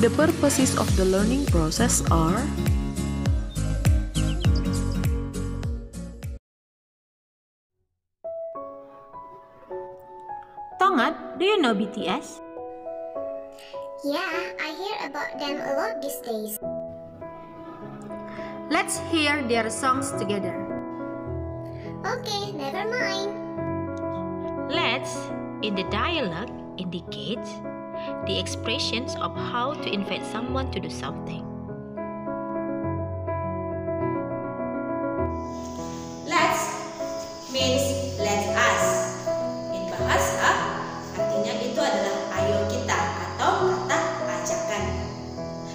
The purposes of the learning process are Tongat, do you know BTS? Yeah, I hear about them a lot these days. Let's hear their songs together. Okay, never mind. Let's, in the dialogue, indicate the expressions of how to invite someone to do something. Let's means let us. In bahasa, artinya itu adalah ayo kita atau kata ajakan.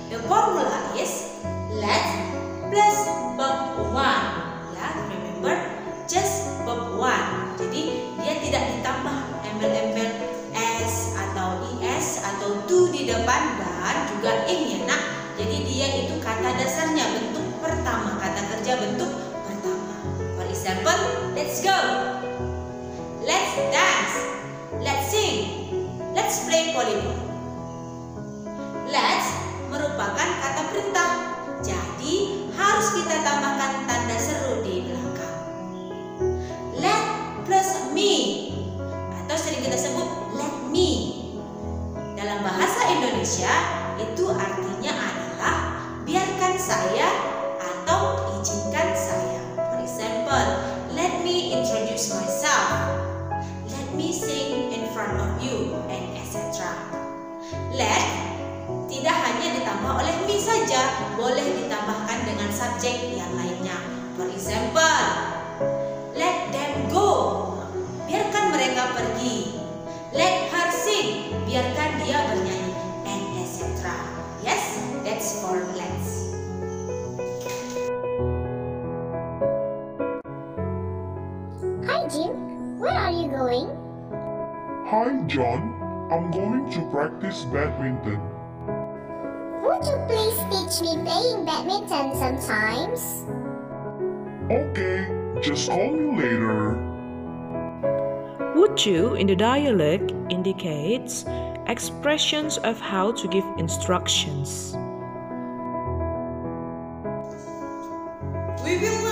The formula is let plus verb one. Depan dan juga ing ya nak. Jadi dia itu kata dasarnya bentuk pertama, kata kerja bentuk pertama. For example, let's go. Saya atau izinkan saya. For example, let me introduce myself. Let me sing in front of you and etc. Let tidak hanya ditambah oleh me saja, boleh ditambahkan dengan subjek yang lainnya. For example, let them go. Biarkan mereka pergi. Hi, Jim. Where are you going? Hi, John. I'm going to practice badminton. Would you please teach me playing badminton sometimes? Okay, just call me later. Would you in the dialect indicates expressions of how to give instructions. We will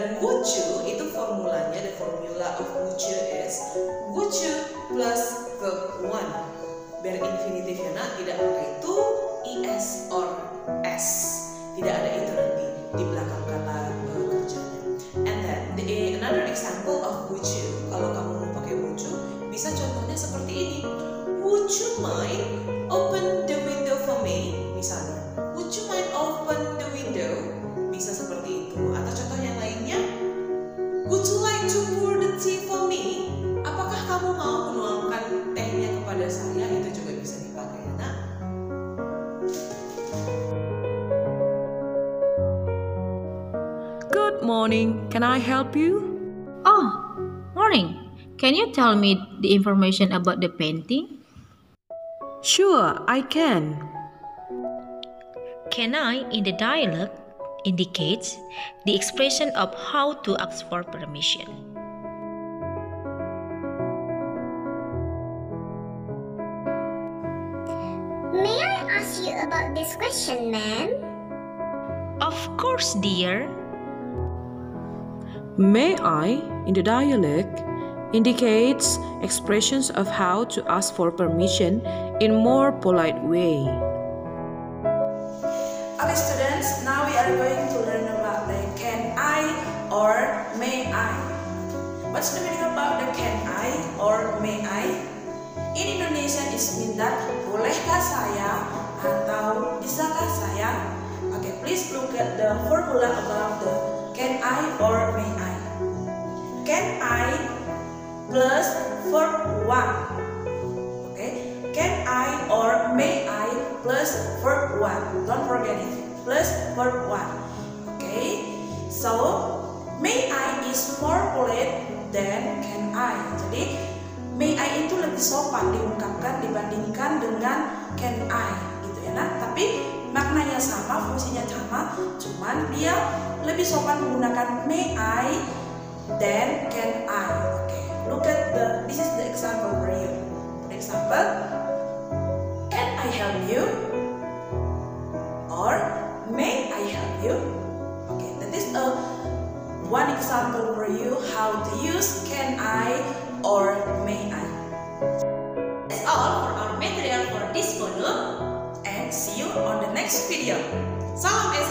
Dan would you itu formulanya, the formula of would you is would you plus verb one. Biar infinitifnya nak tidak pakai to, es or s. Tidak ada itu nanti di belakang kata uh, kerjanya. And then the, another example of would you, kalau kamu mau pakai would you, bisa contohnya seperti ini. Would you mind tehnya saya? Itu juga bisa dipakai, ya. Good morning. Can I help you? Oh, morning. Can you tell me the information about the painting? Sure, I can. Can I, in the dialogue, indicates the expression of how to ask for permission. About this question, ma'am? Of course, dear. May I in the dialect indicates expressions of how to ask for permission in more polite way. Okay, students, now we are going to learn about the can I or may I. What's the meaning about the can I or may I? In Indonesian it means that bolehkah saya atau bisakah saya? Okay, please look at the formula above the can I or may I. Can I plus verb one. Okay, can I or may I plus verb one. Don't forget it. Plus verb one. Okay, so may I is more polite than can I. Jadi may I itu lebih sopan diungkapkan dibandingkan dengan can I fungsinya sama cuman dia lebih sopan menggunakan may I than can I oke okay. look at the this is the example for you for example can I help you or may I help you okay that is a one example for you how to use can I or may I. That's all for our material for this volume. And see you on the next video. Some of us